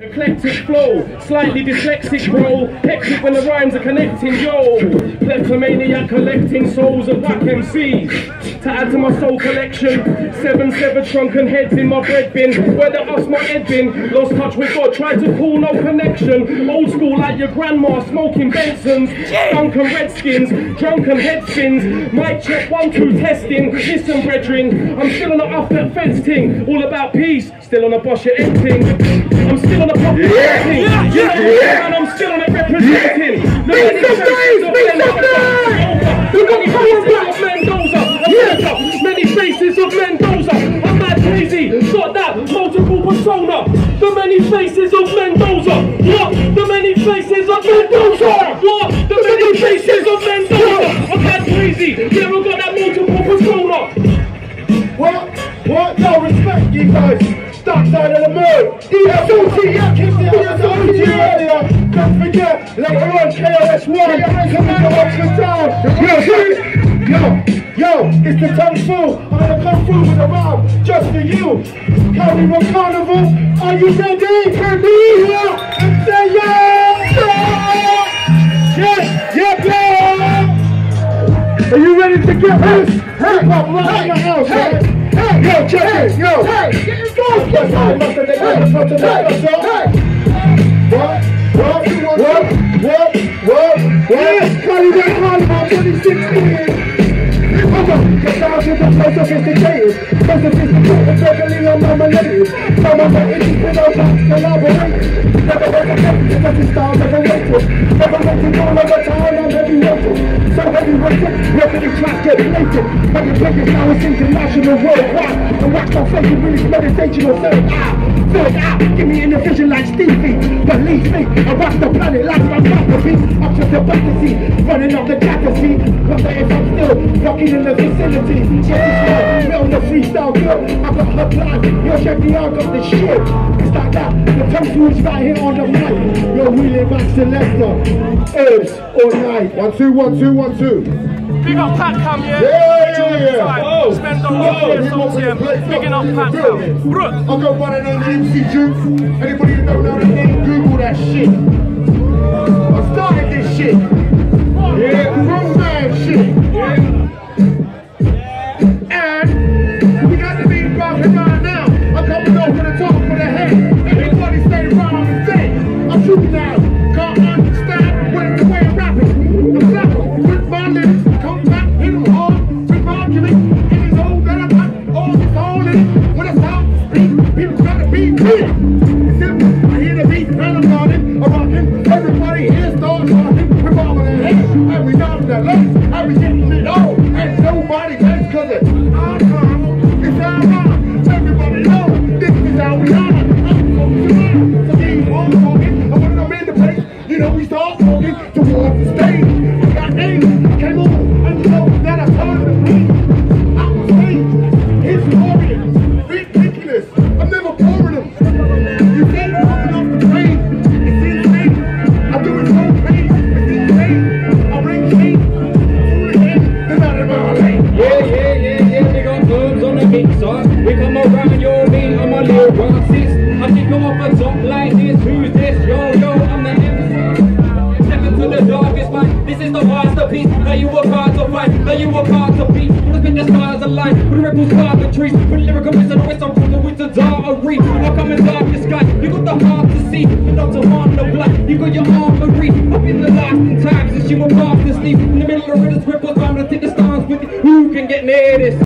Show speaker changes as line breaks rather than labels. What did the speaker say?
Eclectic flow, slightly dyslexic bro, hectic when the rhymes are connecting, yo. Kleptomaniac collecting souls of whack MCs. To add to my soul collection, seven severed shrunken heads in my bread bin. Where the us my head bin, lost touch with God, tried to call no connection. Old school like your grandma, smoking Bensons, Duncan Redskins, drunken head spins. Mic check one two testing. Listen, brethren, I'm still on the off that fence ting, all about peace. Still on your end ting. I'm still on the pop yeah. Yeah, yeah, yeah. And I'm still on it representing. The
Beat some days, beat some days. We got power back.
Of Mendoza, America, many faces of Mendoza. I'm mad crazy, got that multiple persona. The many faces of Mendoza. What? The many faces of Mendoza. What? The many faces of Mendoza. I'm mad crazy, yeah, we got that multiple persona.
What? What? No, respect you guys dark side of the moon. DSOT, yeah, kicked it out of the earlier. Don't forget, later on, KRS-One, coming to Oxford Town. Yo, yo, yo, it's the tongue full. I'm gonna come through with a rhyme just for you. Cowley Road Carnival, are you ready? Ready? Yeah, and say yeah! Yeah, yeah, yeah! Are you ready to get this? Hip hop right in the house, right? Yo, check it, yo! What? What? What? What? What? What? Carnival Carnival 2016. Come on, the sounds of the so sophisticated, so sophisticated, circling on my millennials. Some of my issues with our box collaborators. Never hesitate, because the stars never waited. Never waiting all of the time, the naked. But the biggest now is international, worldwide. And watch my face, really meditation or self out. Third out, give me in a vision like Stevie. Believe me, I watch the planet like my masterpiece. Up to the fantasy, running up the galaxy. Wonder if I'm still rocking in the vicinity. This out, on the freestyle girl. I got her blind, yo check the arc of the shit. It's like that, the tongue switch right here on the mic. Yo, wheeling back to Leicester. Herbs all night.
One, two, one, two, one, two.
Big up Pat Cam, yeah?
Yeah, yeah, yeah.
Oh, Spend the whole year associate, bigging up Pat Cam.
I got one of them MC Jukes. Anybody who don't know the name, Google that shit. I started this shit.
The masterpiece. Now you work hard to find, now you work hard to beat. Look at the stars align, with the ripples start the trees. With lyrical wisdom, wisdom from the wizard's artery. I come in darkest sky, you got the heart to see, but not to harm no black. You got your armory, up in the lasting times, since you were past the sleep. In the middle of riddles, ripples, I'm gonna take the stars with you. Who can get near this?